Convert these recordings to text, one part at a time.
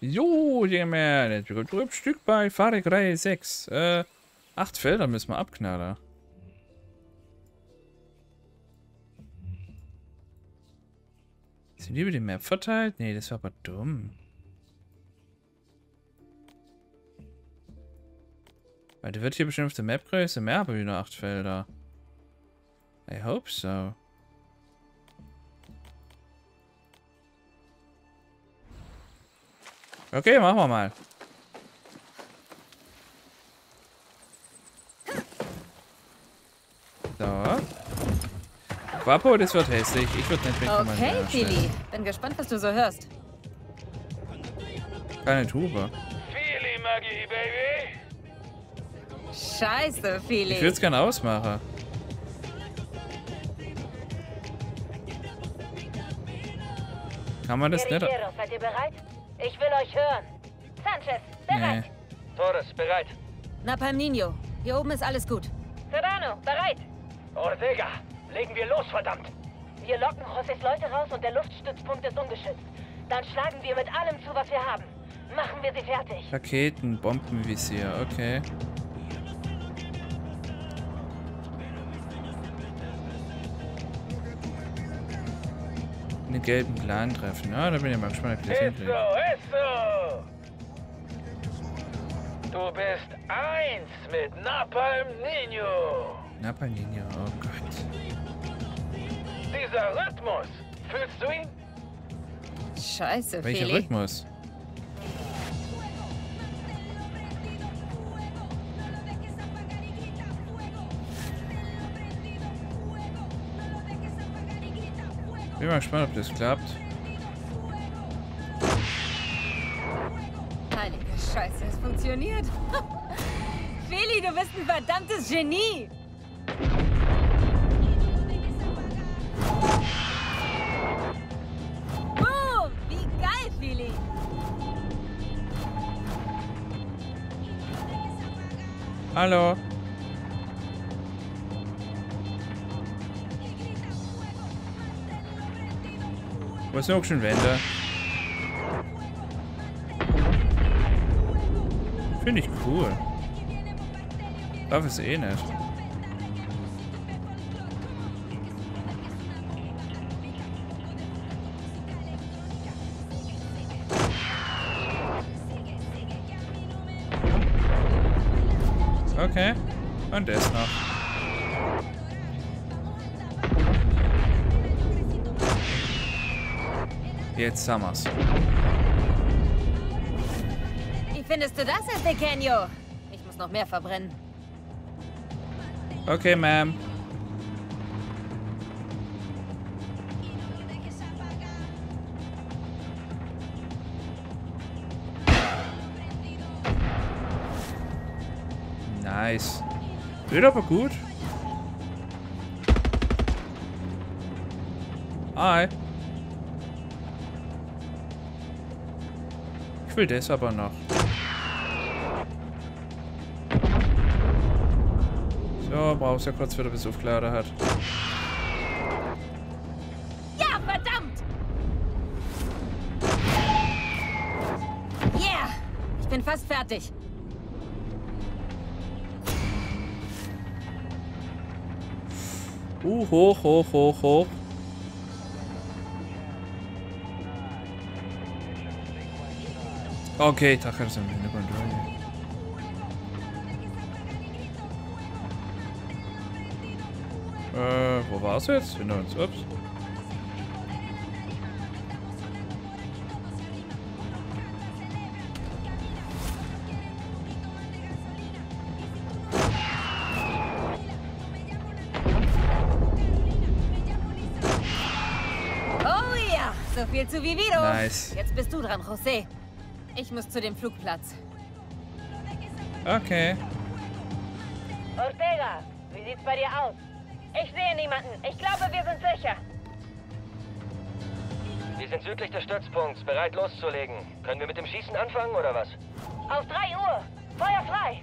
Jo, jemand, Stück bei Fahrerei 6. Äh, acht Felder müssen wir abknallen. Sind die über die Map verteilt? Nee, das war aber dumm. Weil da wird hier bestimmt auf der Mapgröße mehr, aber wieder acht Felder. I hope so. Okay, machen wir mal. So. Quapo, das wird hässlich. Ich würde nicht mitkommen. Okay, Fili. Bin gespannt, was du so hörst. Keine Tube. Feely, Maggie, Baby. Scheiße, Fili. Ich würde es gerne ausmachen. Kann man das nicht... Guerilleros, seid ihr bereit? Ich will euch hören. Sanchez, bereit. Nee. Torres, bereit. Napalm Nino. Hier oben ist alles gut. Serrano, bereit. Ortega, legen wir los, verdammt. Wir locken Josés Leute raus und der Luftstützpunkt ist ungeschützt. Dann schlagen wir mit allem zu, was wir haben. Machen wir sie fertig. Raketen, Bombenvisier, okay. Den gelben Plan treffen. Ja, da bin ich mal gespannt, ob ich das hinkriege. Du bist eins mit Napalm Nino. Napalino, oh Gott. Dieser Rhythmus, fühlst du ihn? Scheiße, Welcher Fili. Rhythmus? Bin mal gespannt, ob das klappt. Heilige Scheiße, es funktioniert. Feli, du bist ein verdammtes Genie. Boom! Wie geil, Feli. Hallo. Was sind auch schon Wände? Finde ich cool. Darf es eh nicht. Okay. Und das wir's. Wie findest du das, Pequeño? Ich muss noch mehr verbrennen. Okay, Ma'am. Nice. Wird aber gut. Hi. Will das aber noch. So, brauchst ja kurz wieder, bis aufgeladen hat. Ja, verdammt! Yeah! Ich bin fast fertig. Uh, hoch, hoch, hoch, hoch. Okay, ist im Hintergrund. Äh, wo war's jetzt? Hinter uns, ups. Oh ja, so viel zu Vivido. Nice. Jetzt bist du dran, José. Ich muss zu dem Flugplatz. Okay. Ortega, wie sieht's bei dir aus? Ich sehe niemanden. Ich glaube, wir sind sicher. Wir sind südlich des Stützpunkts, bereit loszulegen. Können wir mit dem Schießen anfangen oder was? Auf 3 Uhr. Feuer frei.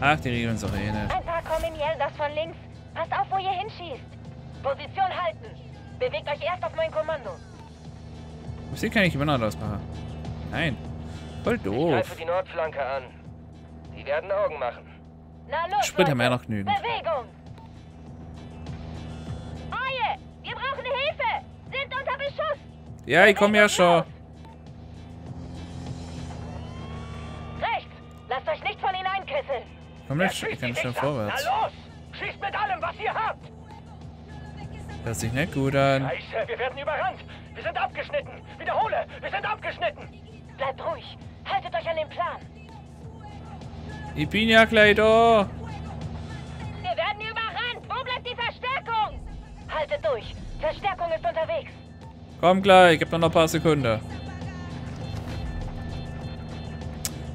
Ach, die regeln auch eh nicht. Ein paar kommen das von links. Passt auf, wo ihr hinschießt. Position halten. Bewegt euch erst auf mein Kommando. Sie kann ich immer noch ausmachen. Nein. Voll Ich doof. greife die Nordflanke an. Die werden Augen machen. Na los, Sprit haben wir ja noch genügend. Bewegung! Eue! Wir brauchen Hilfe! Sind unter Beschuss! Ja, ich komme ja schon. Rechts! Lasst euch nicht von ihnen einkesseln! Komm nicht, ich kann schnell vorwärts. los! Schießt mit allem, was ihr habt! Hört sich nicht gut an. Scheiße, wir werden überrannt! Wir sind abgeschnitten! Wiederhole! Wir sind abgeschnitten! Bleibt ruhig! Haltet euch an den Plan! Ich bin ja gleich da. Wir werden überrannt! Wo bleibt die Verstärkung? Haltet durch! Verstärkung ist unterwegs! Komm gleich, gib mir noch ein paar Sekunden.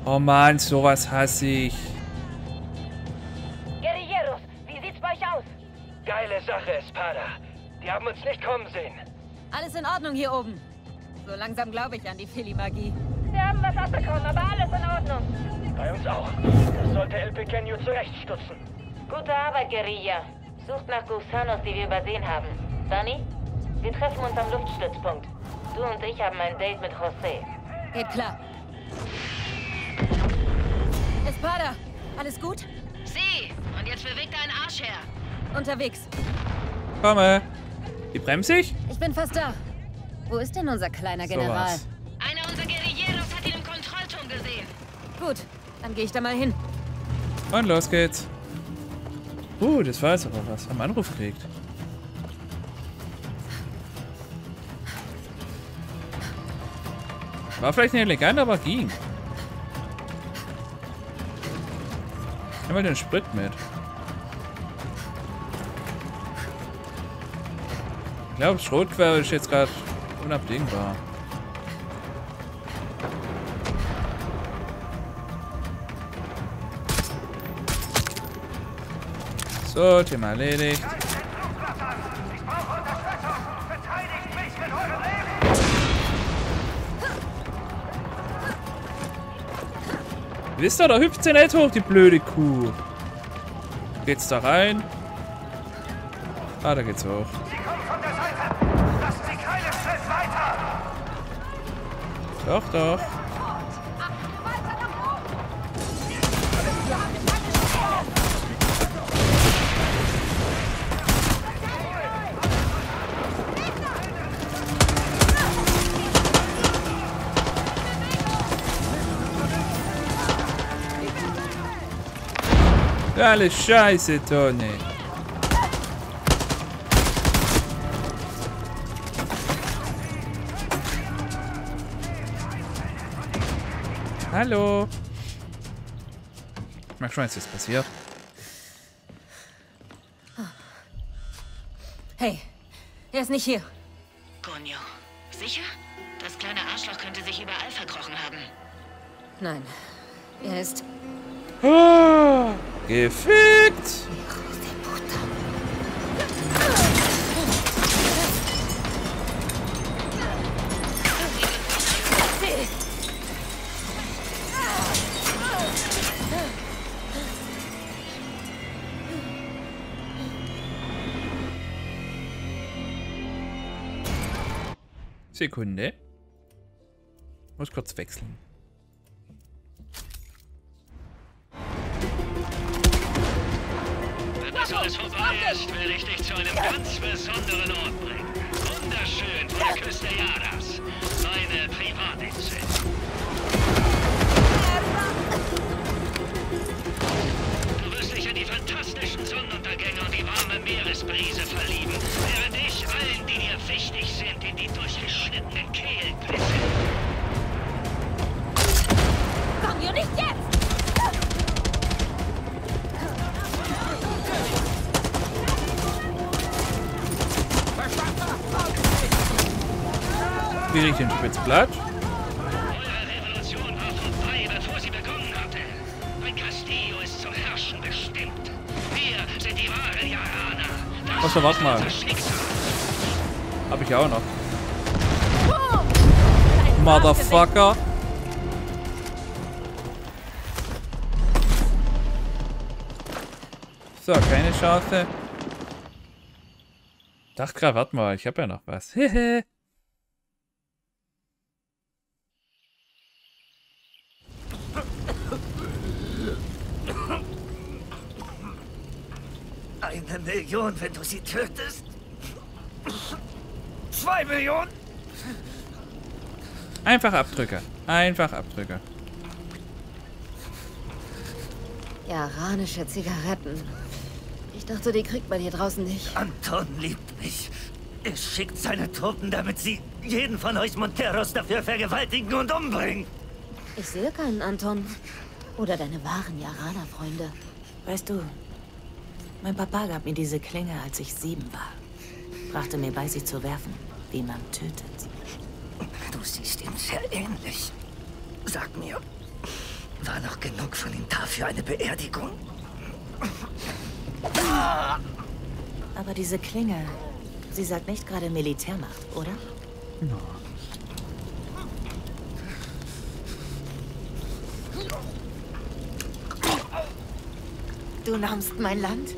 Oh Mann, sowas hasse ich. Guerilleros, wie sieht's bei euch aus? Geile Sache, Espada. Die haben uns nicht kommen sehen. Alles in Ordnung hier oben. So langsam glaube ich an die Philly-Magie. Wir haben was abbekommen, aber alles in Ordnung. Bei uns auch. Das sollte El Pequeño zurechtstutzen. Gute Arbeit, Guerilla. Sucht nach Gusanos, die wir übersehen haben. Sunny, wir treffen uns am Luftstützpunkt. Du und ich haben ein Date mit José. Geht klar. Espada, alles gut? Sie! Und jetzt bewegt deinen Arsch her. Unterwegs. Komme. Die bremse ich? Ich bin fast da. Wo ist denn unser kleiner General? Sowas. Einer unserer Guerilleros hat ihn im Kontrollturm gesehen. Gut, dann gehe ich da mal hin. Und los geht's. Uh, das war jetzt aber was. Einen Anruf gekriegt. War vielleicht nicht elegant, aber ging. Nehmen wir den Sprit mit. Ich glaube, Schrotquer ist jetzt gerade unabdingbar. So, Thema erledigt. Wisst ihr, da hüpft sie nicht hoch, die blöde Kuh. Geht's da rein? Ah, da geht's hoch. Doch, doch. Alles scheiße, Tony. Hallo. Ich merk schon, was jetzt passiert. Hey, er ist nicht hier. Gonyo. Sicher? Das kleine Arschloch könnte sich überall verkrochen haben. Nein, er ist... Ah, gefickt. Sekunde. Muss kurz wechseln. Wenn das alles vorbei ist, werde ich dich zu einem ganz besonderen Ort bringen. Wunderschön vor der Küste Jadas. Meine Privatinsel. Wahren Jaraner. Das Ach so, warte mal. Hab ich auch noch. Motherfucker. So, keine Chance. Dachte warte mal, ich habe ja noch was. Hehe. Eine Million, wenn du sie tötest? Zwei Millionen? Einfach Abdrücke. Einfach Abdrücke. Iranische Zigaretten. Ich dachte, die kriegt man hier draußen nicht. Anton liebt mich. Er schickt seine Truppen, damit sie jeden von euch Monteros dafür vergewaltigen und umbringen. Ich sehe keinen Anton. Oder deine wahren Jarana-Freunde. Weißt du, mein Papa gab mir diese Klinge, als ich sieben war. Brachte mir bei, sie zu werfen, wie man tötet. Du siehst ihm sehr ähnlich. Sag mir, war noch genug von ihm da für eine Beerdigung? Aber diese Klinge, sie sagt nicht gerade Militärmacht, oder? Du nahmst mein Land.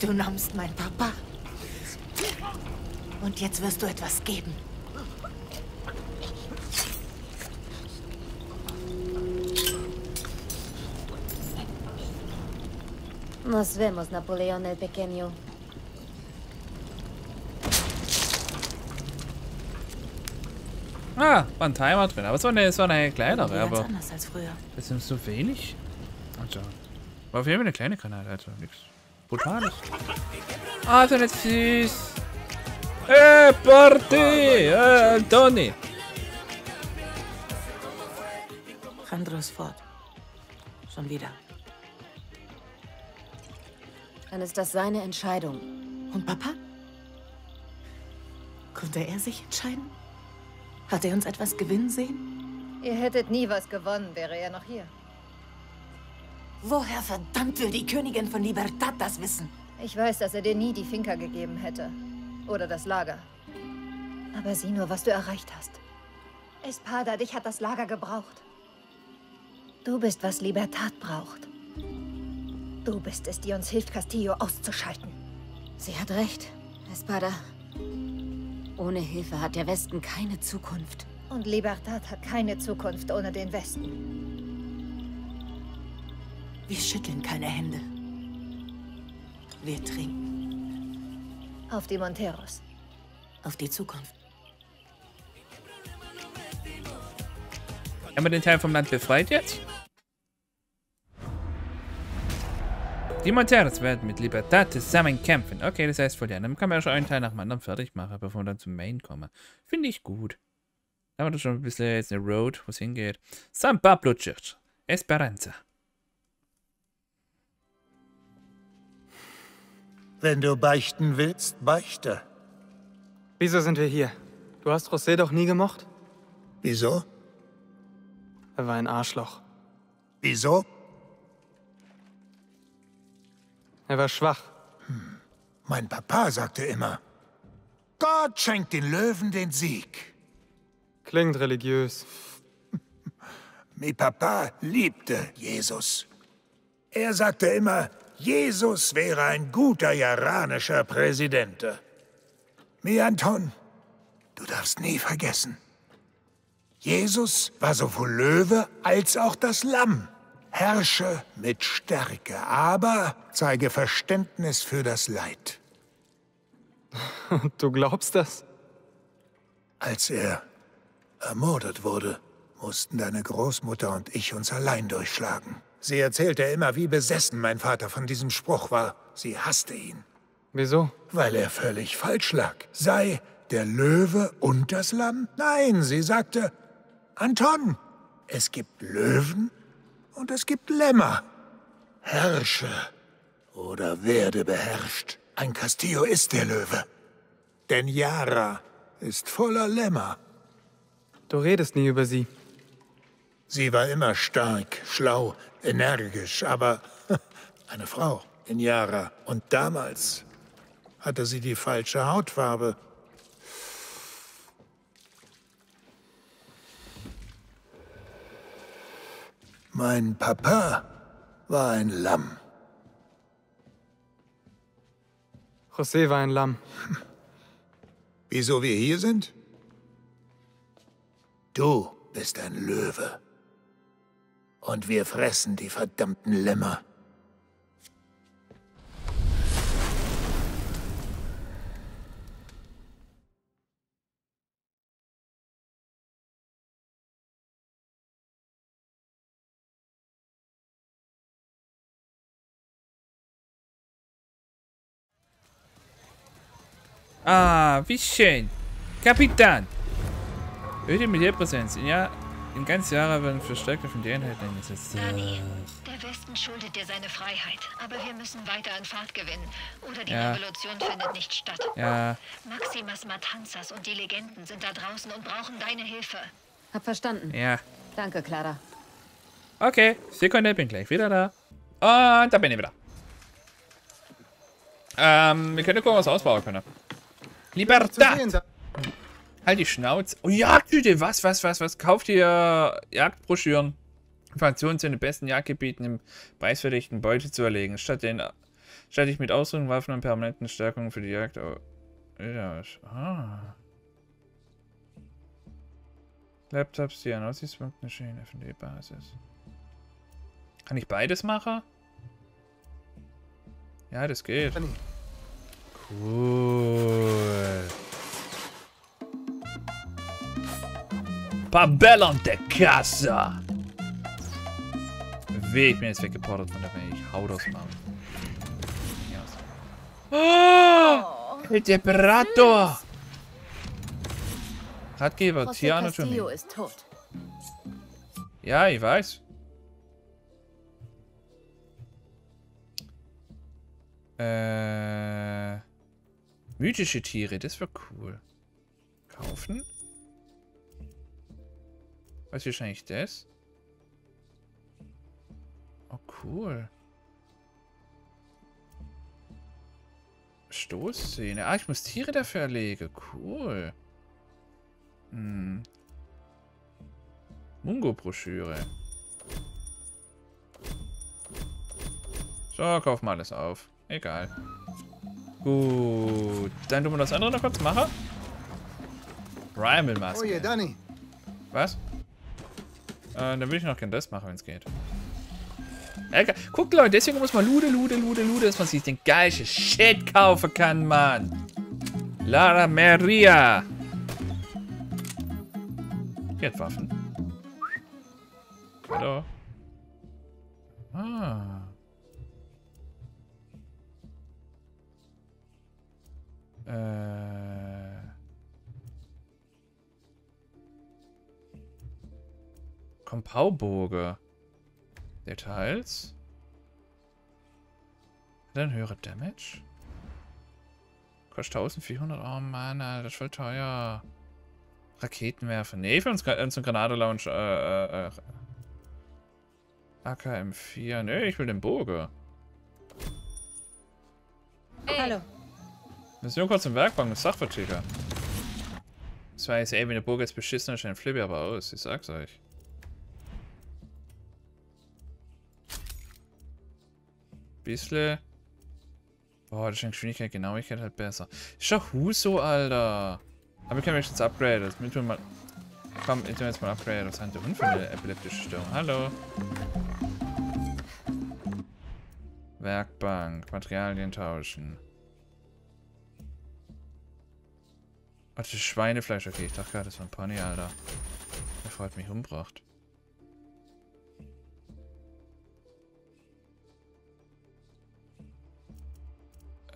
Du nahmst mein Papa. Und jetzt wirst du etwas geben. Nos vemos, Napoleón el Pequeño. Ah, war ein Timer drin. Aber es war eine, es war eine kleinere, aber anders als früher. das ist so wenig. Also, auf jeden Fall eine kleine Granate, also nichts Brutales. Ah, so nicht süß. Äh, Party! Äh, Tony! Jandro ist fort. Schon wieder. Dann ist das seine Entscheidung. Und Papa? Konnte er sich entscheiden? Hat er uns etwas gewinnen sehen? Ihr hättet nie was gewonnen, wäre er noch hier. Woher verdammt will die Königin von Libertad das wissen? Ich weiß, dass er dir nie die Finca gegeben hätte. Oder das Lager. Aber sieh nur, was du erreicht hast. Espada, dich hat das Lager gebraucht. Du bist, was Libertad braucht. Du bist es, die uns hilft, Castillo auszuschalten. Sie hat recht, Espada. Ohne Hilfe hat der Westen keine Zukunft. Und Libertad hat keine Zukunft ohne den Westen. Wir schütteln keine Hände. Wir trinken Auf die Monteros. auf die Zukunft. Haben wir den Teil vom Land befreit jetzt? Die Monteros werden mit Libertad zusammen kämpfen. Okay, das heißt, verlieren. Dann kann man ja schon einen Teil nach dem anderen fertig machen, bevor wir dann zum Main kommen. Finde ich gut. Da haben wir doch schon ein bisschen jetzt eine Road, wo es hingeht. San Pablo Church. Esperanza. Wenn du beichten willst, beichte. Wieso sind wir hier? Du hast José doch nie gemocht? Wieso? Er war ein Arschloch. Wieso? Er war schwach. Mein Papa sagte immer, Gott schenkt den Löwen den Sieg. Klingt religiös. Mi Papa liebte Jesus. Er sagte immer, Jesus wäre ein guter jaranischer Präsident. Mi Anton, du darfst nie vergessen. Jesus war sowohl Löwe als auch das Lamm. Herrsche mit Stärke, aber zeige Verständnis für das Leid. Du glaubst das? Als er ermordet wurde, mussten deine Großmutter und ich uns allein durchschlagen. Sie erzählte immer, wie besessen mein Vater von diesem Spruch war. Sie hasste ihn. Wieso? Weil er völlig falsch lag. Sei der Löwe und das Lamm? Nein, sie sagte, Anton, es gibt Löwen und es gibt Lämmer. Herrsche oder werde beherrscht. Ein Castillo ist der Löwe. Denn Yara ist voller Lämmer. Du redest nie über sie. Sie war immer stark, schlau, energisch, aber eine Frau in Yara. Und damals hatte sie die falsche Hautfarbe. Mein Papa war ein Lamm. José war ein Lamm. Wieso wir hier sind? Du bist ein Löwe. Und wir fressen die verdammten Lämmer. Ah, wie schön. Kapitan. Öde Militärpräsenz. Ja, in ganz Jahren werden verstärkte von der Einheit eingesetzt. Dani, der Westen schuldet dir seine Freiheit, aber wir müssen weiter an Fahrt gewinnen. Oder die Ja. Revolution findet nicht statt. Ja. Maximas Matanzas und die Legenden sind da draußen und brauchen deine Hilfe. Hab verstanden. Ja. Danke, Clara. Okay, Sekunde, bin gleich wieder da. Und da bin ich wieder. Ähm, wir können gucken, was wir ausbauen können. Libertad! Halt die Schnauze. Oh, Jagdtüte, was, was, was, was? Kauft ihr Jagdbroschüren? Informationen zu den besten Jagdgebieten im preisverdächtigen Beute zu erlegen. Statt den, statt dich mit Ausrüstung, Waffen und permanenten Stärkungen für die Jagd. Oh, ja, ah. Laptops, die an Aussichtspunkten stehen, FD-Basis. Kann ich beides machen? Ja, das geht. Cool. Pabellon de Casa. Weh, ich bin jetzt weggeportet von der Welt. Ich hau das Maul. Oh, El Deperator. Ratgeber, Tieranatomie. Castillo ist tot. Ja, ich weiß. Äh, mythische Tiere, das wäre cool. Kaufen? Was ist wahrscheinlich das? Oh, cool. Stoßszene. Ah, ich muss Tiere dafür erlegen. Cool. Hm. Mungo-Broschüre. So, kauf mal alles auf. Egal. Gut. Dann tun wir das andere noch kurz machen. Primal-Maske. Oh je, Danny. Was? Äh, dann will ich noch gerne das machen, wenn es geht. Egal. Guckt, Leute, deswegen muss man Lude, Lude, Lude, Lude, dass man sich den geilsten Shit kaufen kann, Mann. Lara Maria. Die hat Waffen. Hallo. Ah. Äh. Kompauboge. Details. Hat einen höheren Damage? Kostet 1400. Oh Mann, das ist voll teuer. Raketenwerfer. Nee, für uns, uns einen Granate-Launch. Äh, äh, äh. AKM4. Nee, ich will den Bogen. Hallo. Wir sind nur kurz im Werkbank mit Sachverträger. Das jetzt, ey, wenn der Bogen jetzt beschissen ist, dann flippe ich aber aus. Ich sag's euch. Bissle. Boah, das ist in Geschwindigkeit, Genauigkeit halt besser. Ist doch Huso, Alter. Aber wir können jetzt upgraden. Das müssen wir mal. Komm, ich tue jetzt mal upgraden. Was hat der Hund für eine epileptische Störung? Hallo. Werkbank. Materialien tauschen. Oh, das Schweinefleisch. Okay, ich dachte gerade, das war ein Pony, Alter. Der freut mich umgebracht.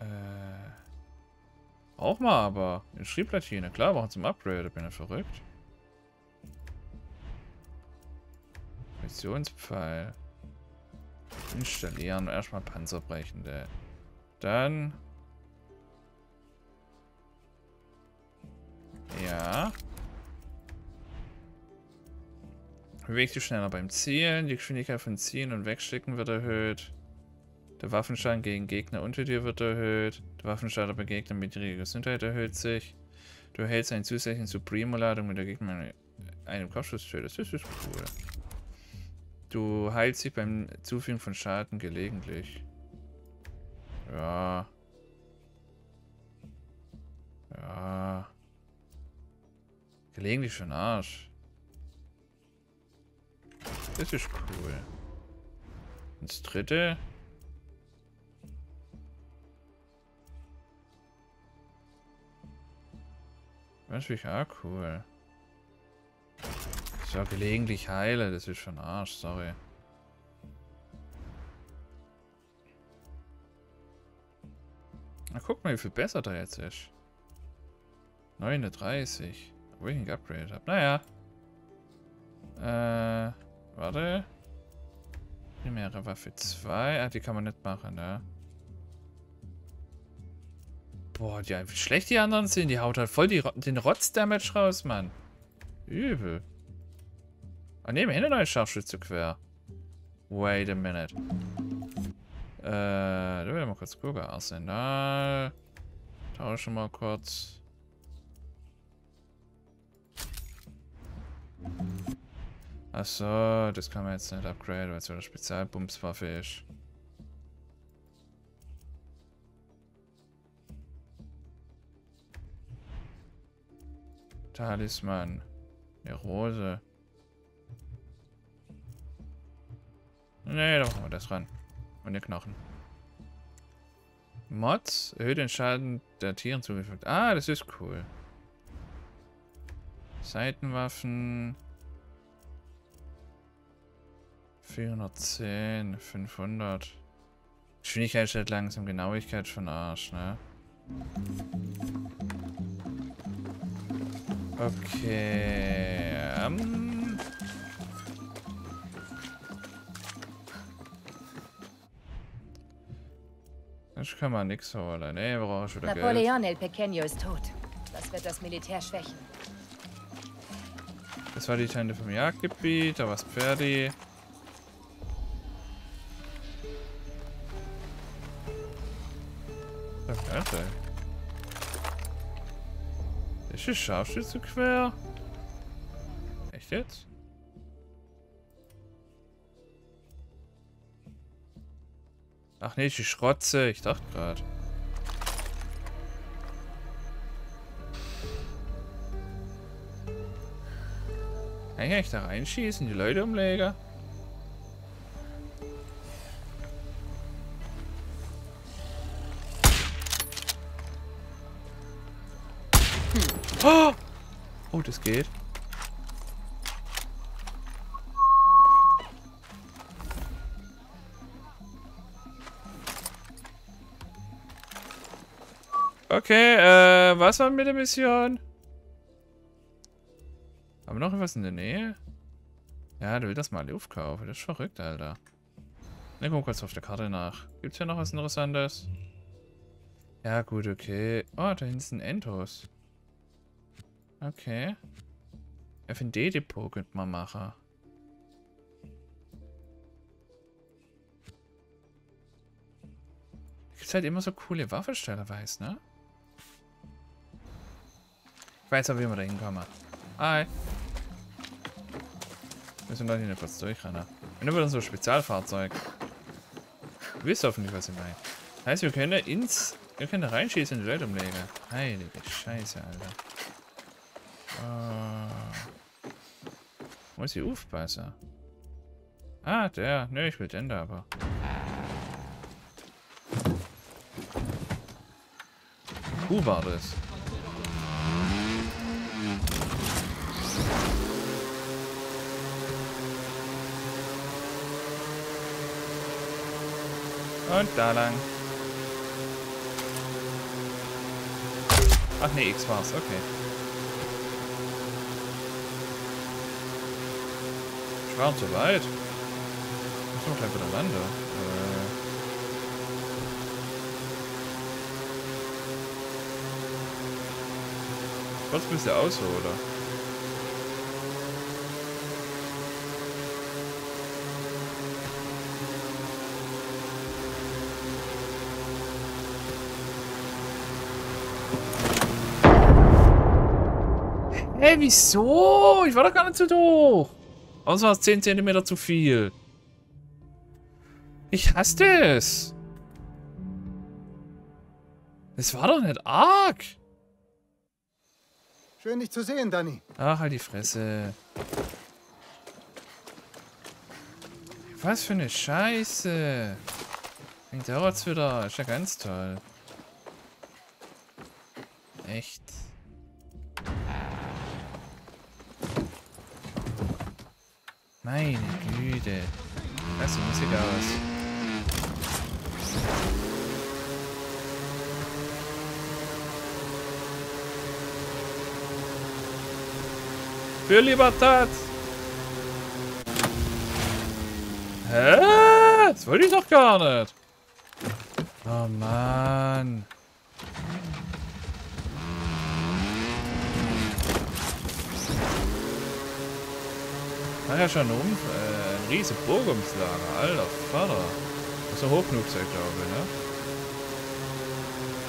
Äh. Auch mal aber. Eine Schriebplatine. Klar, machen zum Upgrade. Bin ja verrückt. Missionspfeil. Installieren. Erstmal Panzerbrechende. Dann. Ja. Bewegt sich schneller beim Zielen. Die Geschwindigkeit von Zielen und Wegschicken wird erhöht. Der Waffenschaden gegen Gegner unter dir wird erhöht. Der Waffenschaden bei Gegnern mit ihrer Gesundheit erhöht sich. Du erhältst einen zusätzlichen Supremo-Ladung mit der Gegner einem Kopfschuss tötest. Das ist cool. Du heilst dich beim Zufügen von Schaden gelegentlich. Ja. Ja. Gelegentlich schon Arsch. Das ist cool. Und das dritte. Ist auch cool. So, gelegentlich heile, das ist schon Arsch, sorry. Na, guck mal, wie viel besser der jetzt ist. 39. Obwohl ich ihn geupgradet habe. Naja. Äh, warte. Primäre Waffe 2. Ah, die kann man nicht machen, ne? Boah, die, wie schlecht die anderen sind. Die haut halt voll die, den Rotz-Damage raus, Mann. Übel. Ah, ne, wir haben eine neue Scharfschütze quer. Wait a minute. Äh, da will ich mal kurz gucken. Arsenal. Tausche mal kurz. Achso, das kann man jetzt nicht upgraden, weil es eine Spezialbumswaffe ist. Talisman. Eine Rose. Nee, da machen wir das ran. Und den Knochen. Mods erhöht den Schaden der Tieren zugefügt. Ah, das ist cool. Seitenwaffen. 410, 500. Geschwindigkeit steht langsam, Genauigkeit von Arsch, ne? Okay. Ähm. Das kann man nix holen. Ne, brauche ich wieder Napoleon El Pequeño ist tot. Das wird das Militär schwächen. Das war die Tante vom Jagdgebiet, da war's Pferdi. Alter. Die Scharfschütze quer? Echt jetzt? Ach nee, die Schrotze. Ich dachte gerade. Kann ich da reinschießen, die Leute umlegen? Oh, das geht. Okay, äh, was war mit der Mission? Haben wir noch etwas in der Nähe? Ja, du willst das mal aufkaufen. Das ist verrückt, Alter. Ne, guck kurz auf der Karte nach. Gibt's hier noch was Interessantes? Ja, gut, okay. Oh, da hinten ist ein Entos. Okay. FND-Depot könnte man machen. Gibt halt immer so coole Waffensteller, weiß, ne? Ich weiß aber, wie wir da hinkommen. Hi. Müssen wir da hier kurz durchrennen. Und über so ein Spezialfahrzeug. Du wisst hoffentlich, was ich meine. Heißt, wir können ins... Wir können da reinschießen und die Leute umlegen. Heilige Scheiße, Alter. Uh, muss ich aufpassen? Ah, der. Nö, ich will den da aber. Wo war das? Und da lang. Ach nee, X war's, okay. War zu weit. Ich muss gleich wieder landen. Äh. Kurz bis der aus, oder? Hey, wieso? Ich war doch gar nicht so doof. Außer war es 10 cm zu viel. Ich hasse es. Es war doch nicht arg. Schön, dich zu sehen, Danny. Ach, halt die Fresse. Was für eine Scheiße. Fängt dauert's wieder. Ist ja ganz toll. Echt. Meine Güte. Das sieht Musik aus. Für Libertad! Hä? Das wollte ich doch gar nicht. Oh Mann. War ja schon um, äh, ein riese Burg ums Lager. Alter Vater. Das ist ein Hochflugzeug, glaube ich, ne?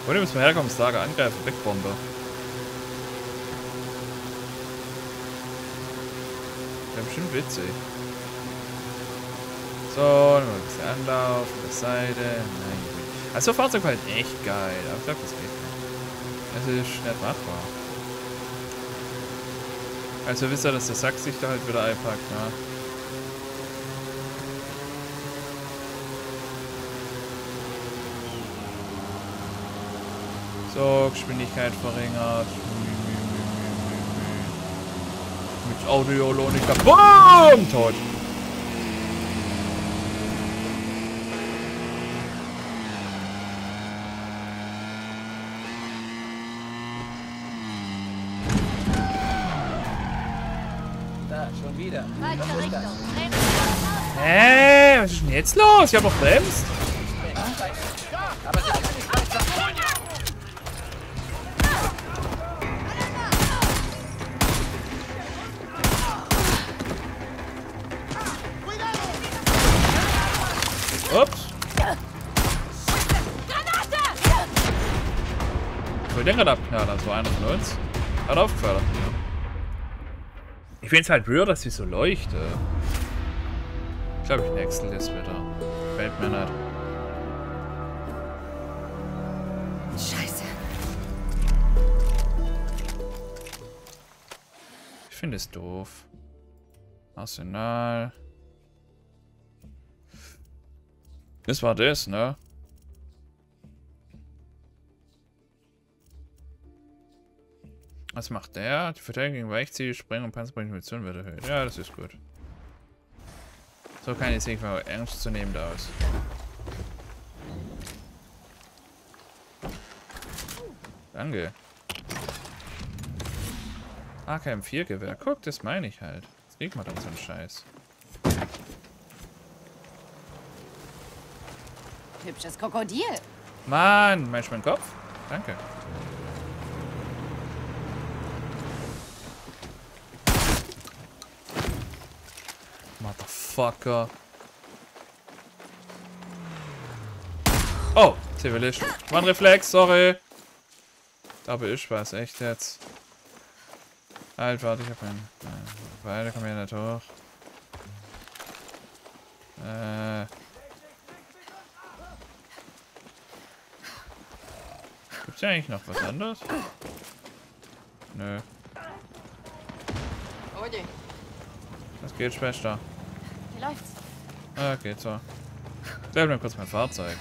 Wir müssen wir herkommen, das Lager angreifen, Wegbombe. Wäre bestimmt witzig. So, dann mal ein bisschen Anlauf, von der Seite. Nein. Also Fahrzeug war halt echt geil, aber ich glaube, das geht nicht. Es ist nicht machbar. Also wisst ihr, dass der Sack sich da halt wieder einpackt, ne? So, Geschwindigkeit verringert. Mit Audiolonika. BOOM! Tot. Da, schon wieder. Richtung. Hä? Was ist denn jetzt los? Ich hab noch bremst. Ich finde es halt weird, dass sie so leuchtet. Ich glaube, ich wechsle das wieder. Fällt mir nicht. Scheiße. Ich finde es doof. Arsenal. Das war das, ne? Was macht der? Die Verteidigung gegen Weichziele, Spreng- und Panzermunition wird erhöht. Ja, das ist gut. So kann ich sehen, mal ernst zu nehmen aus. Danke. AKM-4-Gewehr. Guck, das meine ich halt. Das kriegt man dann so einen Scheiß. Hübsches Krokodil. Mann, meinst du meinen Kopf? Danke. Motherfucker. Oh, Zivilist. War ein Reflex, sorry. Bin ich was, echt jetzt. Halt, warte, ich hab einen. Äh, weiter kommen wir nicht hoch. Äh. Gibt's hier eigentlich noch was anderes? Nö. Was geht, Schwester? Wie läuft's? Ah, geht so. Bleib mir kurz mein Fahrzeug.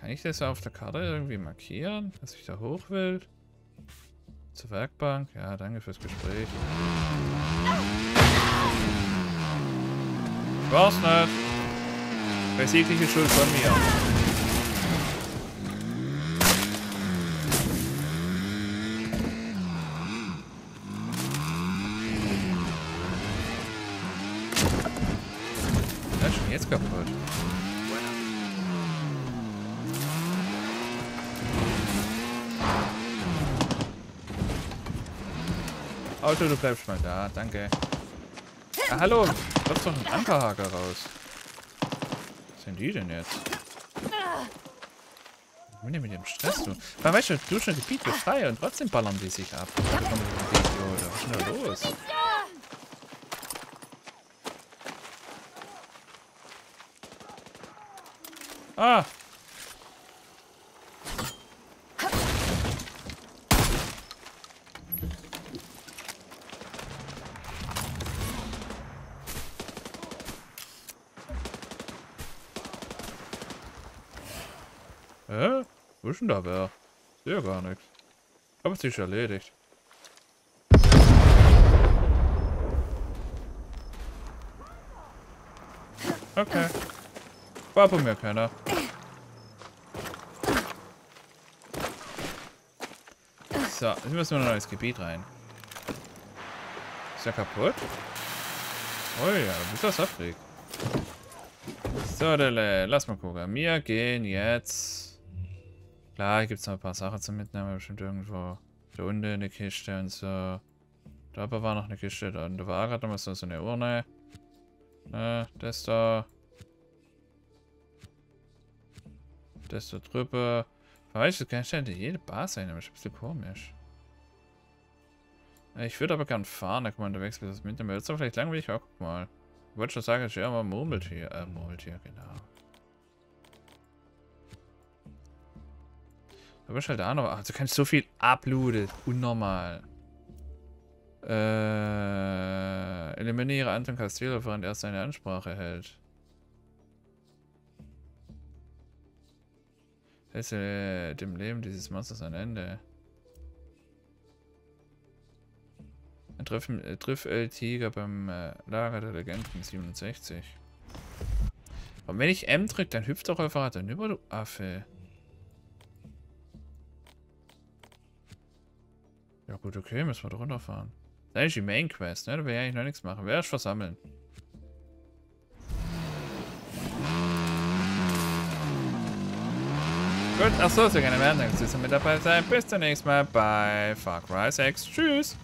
Kann ich das auf der Karte irgendwie markieren, dass ich da hoch will? Zur Werkbank? Ja, danke fürs Gespräch. Ich war's nicht. Weiß jegliche Schuld von mir. Ja, ist schon jetzt kaputt. Auto, du bleibst mal da, danke. Ah, hallo, du hast doch einen Ankerhaker raus. Was sind die denn jetzt? Was bin denn mit dem Stress, du? Man weißt du, du schon Gebiet frei und trotzdem ballern die sich ab. Was ist denn da los? Ah! Hä? Wo ist denn da wer? Sehe gar nichts. Aber es ist erledigt. Okay. War bei mir keiner. So, jetzt müssen wir in ein neues Gebiet rein. Ist der kaputt? Oh ja, du bist das aufgeregt. So, Dele, lass mal gucken. Wir gehen jetzt. Klar, gibt es noch ein paar Sachen zum Mitnehmen. Bestimmt irgendwo. Da unten eine Kiste und so. Da war noch eine Kiste. Da unten war gerade noch so eine Urne. Äh, das da. Das da drüber. Du, kann ich jede Bar sein, aber ist ein bisschen komisch. Ich würde aber gern fahren, da kann man unterwegs das mitnehmen. Jetzt aber vielleicht langweilig, auch guck mal. Ich wollte schon sagen, ich wäre mal Murmeltier. Äh, Murmeltier, genau. Da bist halt auch noch. Du kannst so viel abluden. Unnormal. Äh, eliminiere Anton Castillo, während er seine Ansprache hält. Setze dem Leben dieses Monsters ein Ende. Triff, äh, triff El Tiger beim äh, Lager der Legenden 67. Und wenn ich M drücke, dann hüpft doch einfach dann über, du Affe. Ja gut, okay, müssen wir da runterfahren. Das ist die Main Quest, ne? Da will ich eigentlich noch nichts machen. Wer ist versammeln? Gut, achso, sehr gerne werden. Danke fürs mit dabei sein. Bis zum nächsten Mal bei Far Cry 6. Tschüss.